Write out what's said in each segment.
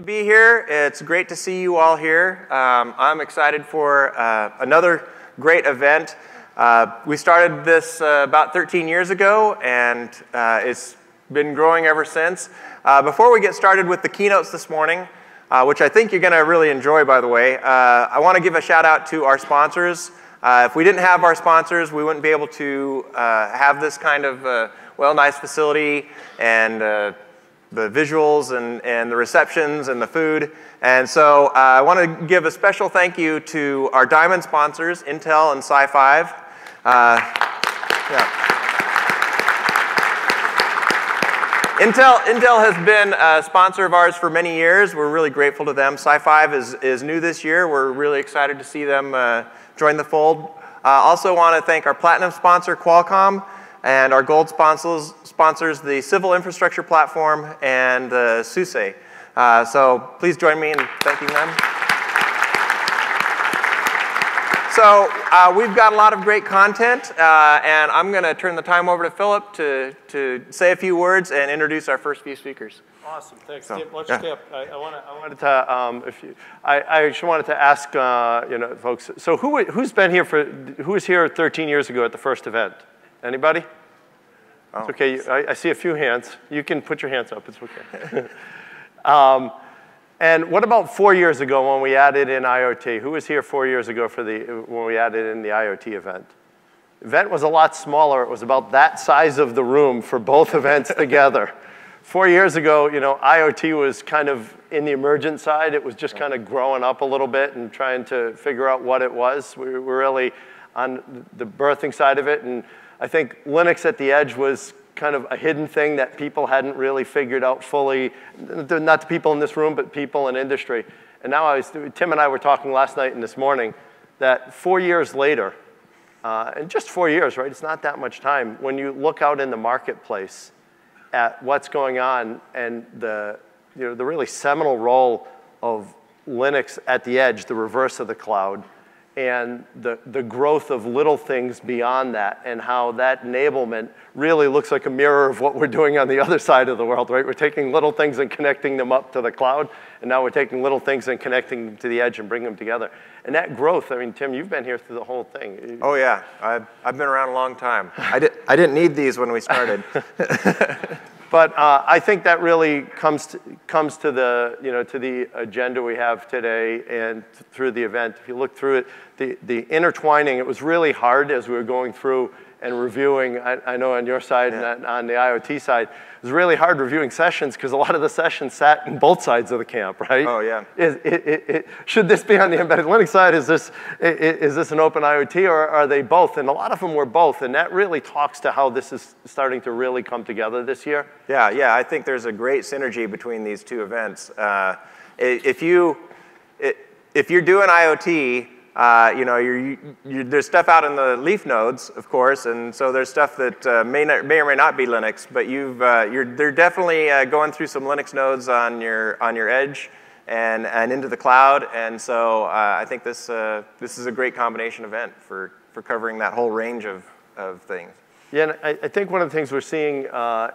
to be here. It's great to see you all here. Um, I'm excited for uh, another great event. Uh, we started this uh, about 13 years ago, and uh, it's been growing ever since. Uh, before we get started with the keynotes this morning, uh, which I think you're going to really enjoy, by the way, I want to give a shout out to our sponsors. if we didn't have our sponsors, we wouldn't be able to have this kind of well, nice facility and the visuals and, and the receptions and the food. And so uh, I want to give a special thank you to our diamond sponsors, Intel and SiFive. Uh, yeah. Intel, Intel has been a sponsor of ours for many years. We're really grateful to them. SiFive is, is new this year. We're really excited to see them uh, join the fold. Uh, also want to thank our platinum sponsor, Qualcomm. And our gold sponsors, sponsors the Civil Infrastructure Platform and the SUSE. Uh, so please join me in thanking them. So uh, we've got a lot of great content, uh, and I'm going to turn the time over to Philip to, to say a few words and introduce our first few speakers. Awesome, thanks. So, Let's yeah. skip. I, I, wanna, I, wanted to, um, if you, I, I just wanted to ask, uh, you know, folks. So who, who's been here for? Who was here 13 years ago at the first event? Anybody? Oh. It's okay. I, I, see a few hands. You can put your hands up. It's okay. um, and what about four years ago when we added in IoT? Who was here four years ago for the, when we added in the IoT event? Event was a lot smaller. It was about that size of the room for both events together. Four years ago, you know, IoT was kind of in the emergent side. It was just kind of growing up a little bit and trying to figure out what it was. We were really on the birthing side of it. And I think Linux at the edge was kind of a hidden thing that people hadn't really figured out fully, not the people in this room, but people in industry. And now I was, Tim and I were talking last night and this morning that four years later, uh, and just four years, right? It's not that much time. When you look out in the marketplace at what's going on and the, you know, the really seminal role of Linux at the edge, the reverse of the cloud, and the, the growth of little things beyond that and how that enablement really looks like a mirror of what we're doing on the other side of the world, right? We're taking little things and connecting them up to the cloud, and now we're taking little things and connecting them to the edge and bringing them together. And that growth, I mean, Tim, you've been here through the whole thing. Oh, yeah. I've, I've been around a long time. I, did, I didn't need these when we started. But uh, I think that really comes to, comes to the, you know, to the agenda we have today and through the event. If you look through it, the, the intertwining, it was really hard as we were going through and reviewing, I, I know on your side yeah. and on the IoT side, it was really hard reviewing sessions because a lot of the sessions sat in both sides of the camp, right? Oh, yeah. Is, it, it, it, should this be on the embedded Linux side? Is this, is this an open IoT or are they both? And a lot of them were both, and that really talks to how this is starting to really come together this year. Yeah, yeah, I think there's a great synergy between these two events. Uh, if, you, if you're doing IoT, uh, you know, you're, you're, there's stuff out in the leaf nodes, of course, and so there's stuff that uh, may, not, may or may not be Linux, but you've, uh, you're, they're definitely uh, going through some Linux nodes on your, on your edge and, and into the cloud, and so uh, I think this, uh, this is a great combination event for, for covering that whole range of, of things. Yeah, and I, I think one of the things we're seeing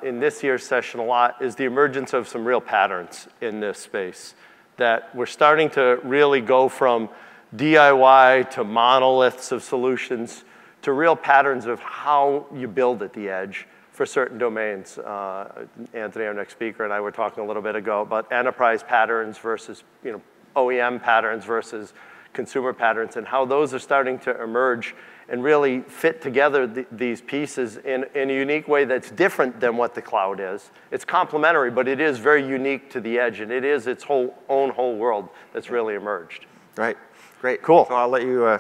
in this year's session a lot is the emergence of some real patterns in this space, that we're starting to really go from DIY to monoliths of solutions to real patterns of how you build at the edge for certain domains. Uh, Anthony, our next speaker, and I were talking a little bit ago about enterprise patterns versus you know, OEM patterns versus consumer patterns and how those are starting to emerge and really fit together th these pieces in, in a unique way that's different than what the cloud is. It's complementary, but it is very unique to the edge, and it is its whole own whole world that's really emerged. Right. Great. Cool. So I'll let you uh,